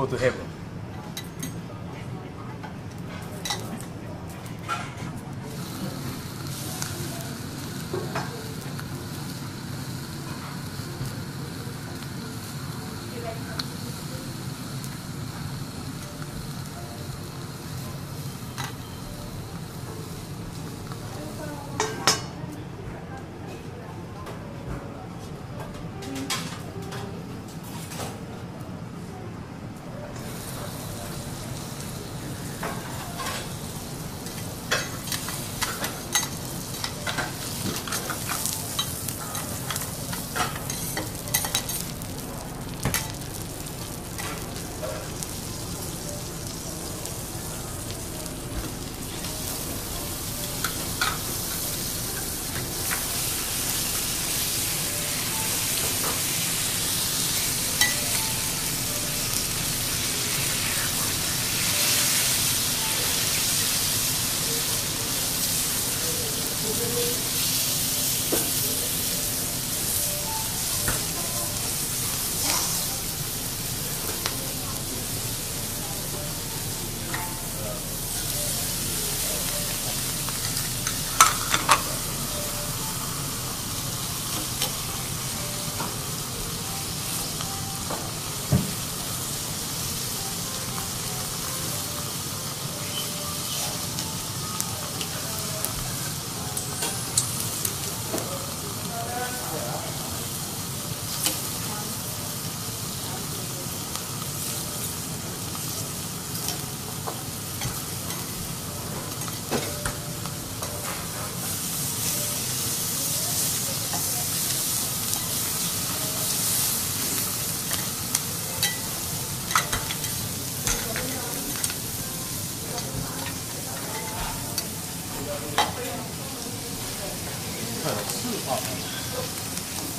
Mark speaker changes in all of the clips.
Speaker 1: go to heaven.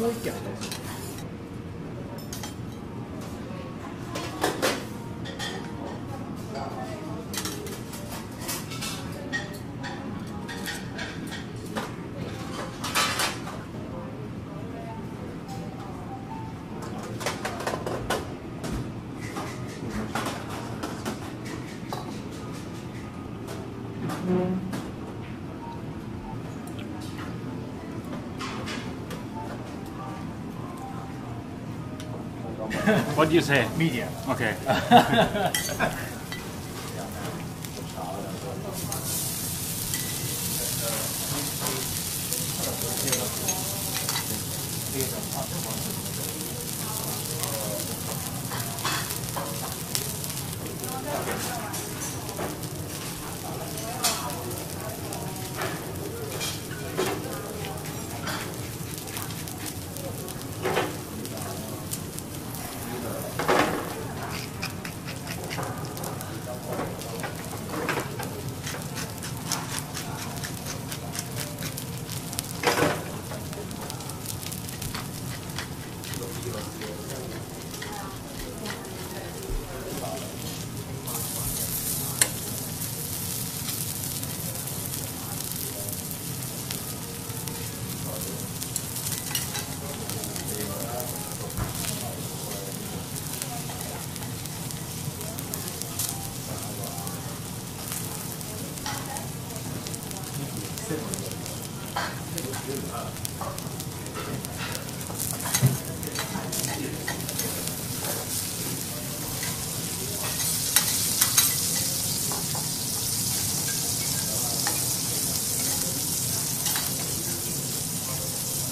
Speaker 2: もう一軒あす
Speaker 3: what do you say?
Speaker 2: Media.
Speaker 3: Okay.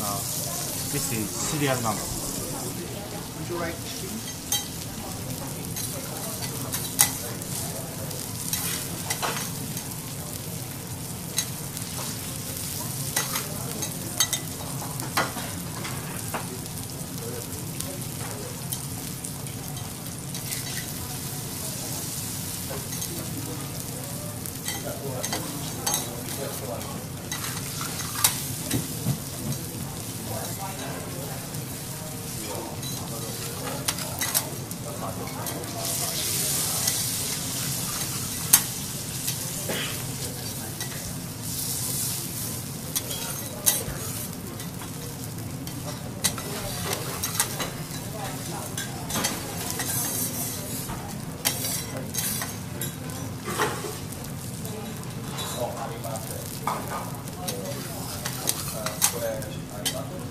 Speaker 3: Uh, this is serial number.
Speaker 2: Would you
Speaker 1: これ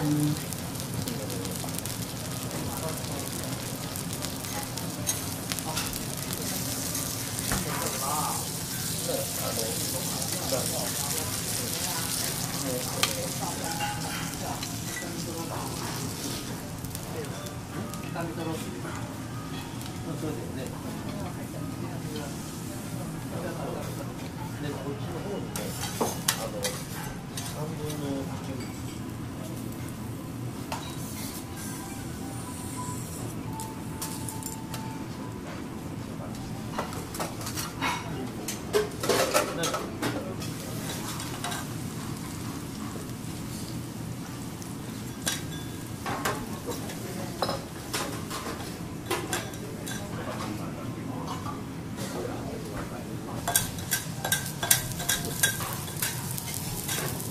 Speaker 2: Amen. Um,